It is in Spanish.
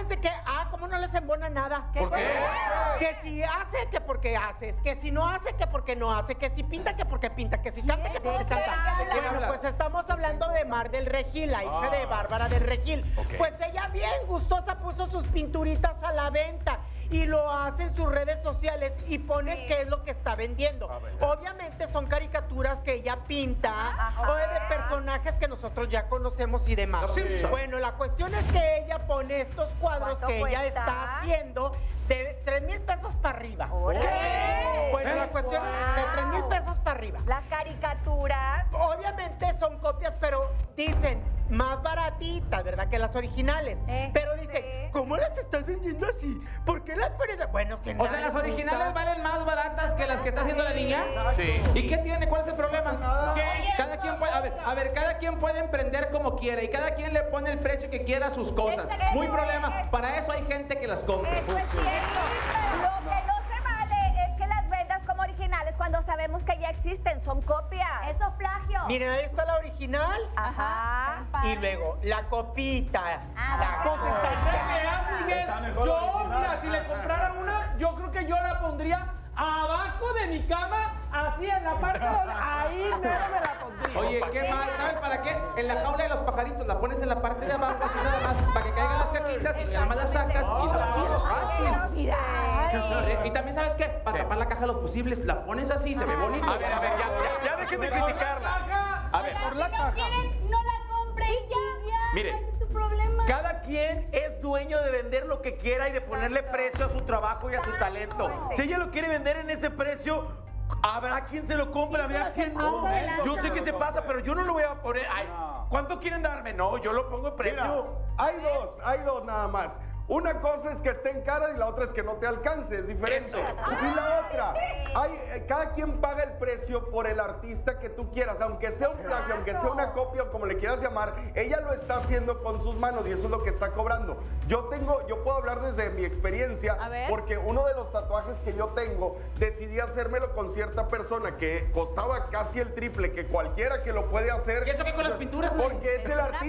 ¿sabes de qué? Ah, ¿cómo no les embona nada? ¿Por qué? Que si hace, que porque haces. Que si no hace, que porque no hace. Que si pinta, que porque pinta. Que si canta, que porque ¿De qué canta. Bueno, hablas? pues estamos hablando de Mar del Regil, la hija Ah. de Bárbara del Regil. Ok. Pues ella bien gustosa puso sus pinturitas a la venta y lo hace en sus redes sociales y pone Sí. qué es lo que está vendiendo. A ver. Obviamente son caricaturas que ella pinta Ajá. o de personajes que nosotros ya conocemos y demás. Simpson. Bueno, la cuestión es que ella pone estos cuadros ¿Cuánto que ella está haciendo de 3 mil pesos para arriba. Órale. Bueno, la cuestión es de 3 mil pesos para arriba. Las caricaturas. Obviamente son copias, pero dicen más baratitas, ¿verdad? Que las originales. Eh, pero dicen, sí. ¿Cómo las estás vendiendo así? ¿Por qué las pones? Bueno, que O sea, las les originales gusta. valen más baratas que las que está haciendo la niña. Sí. ¿Y qué tiene? ¿Cuál es el problema? ¿Qué? Cada quien puede, a ver, a ver, cada quien puede emprender como quiera y cada quien le pone el precio que quiera a sus cosas. Exacto. Muy problema. Para eso hay gente que las compra. Eso es cierto. Lo que no se vale es que las vendas como originales cuando sabemos que ya existen, son copias. Miren, ahí está la original. Ajá. Y luego la copita. Ah, la Pues está Miguel. Está mejor Yo, original. mira, si le comprara una, yo creo que yo la pondría abajo de mi cama, así en la parte donde ahí mero me la pondría. Oye, qué mal, ¿sabes para qué? En la jaula de los pajaritos la pones en la parte de abajo, así nada más, para que caigan las caquitas y nada más las sacas y vacías. Fácil. Mira. Y también, ¿sabes qué? Para tapar la caja de los fusibles, la pones así, se ve bonito. A ver, a ver, ya, ya, ya dejen de criticarla. A ver, por la Si no caja. quieren, no la compren y ya. Mire, ese es su problema. Cada quien es dueño de vender lo que quiera y de ponerle precio a su trabajo y a su talento. Si ella lo quiere vender en ese precio, habrá quien se lo compre, habrá quien no. Yo sé que se pasa, pero yo no lo voy a poner. Ay, ¿Cuánto quieren darme? No, yo lo pongo en precio. Mira, hay dos, hay dos nada más. Una cosa es que estén caras y la otra es que no te alcance, es diferente. Eso. Y la otra, hay, eh, cada quien paga el precio por el artista que tú quieras, aunque sea un plagio, aunque sea una copia o como le quieras llamar, ella lo está haciendo con sus manos y eso es lo que está cobrando. Yo tengo, yo puedo hablar desde mi experiencia, A ver. porque uno de los tatuajes que yo tengo, decidí hacérmelo con cierta persona que costaba casi el triple que cualquiera que lo puede hacer. ¿Y eso qué con las pinturas? Porque es el artista.